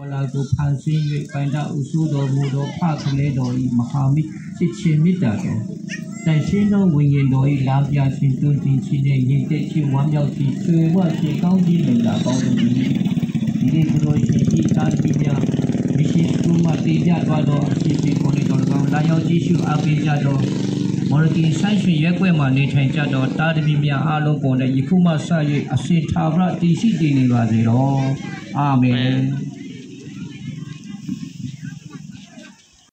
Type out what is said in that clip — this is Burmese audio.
ဝလာကိုဖန်ဆင်း၍ပိုင်တဥဆိုးတော်မူသောဖခလဲတော်၏မဟာမိချစ်ချင်းမေတ္တာတော်တန်ရှင်းသောဝိညာဉ်တော်၏လာပြခြင်းတွင်တင်ခြင်းနှင့်ညီတဲ့ခြင်းဝမ်းမြောက်ခြင်းဆွေဝခြင်းကောင်းခြင်းမင်္ဂလာပေါင်းတို့သည်ဒီနေ့ဘုရားရှင်ဤသာတိများမရှိသူမှတည်ပြသွားသောအဖြစ်ဖြစ်ကိုလည်းတော်၎င်းလာရောက်ကြည့်ရှုအားပေးကြသောမော်ရကီဆိုင်ရွှေရက်ွက်မှနေထိုင်ကြသောတာသမီများအားလုံးပေါ်၌ယခုမှစ၍အစင်သာဝရတည်ရှိတည်နေပါစေတော့အာမင်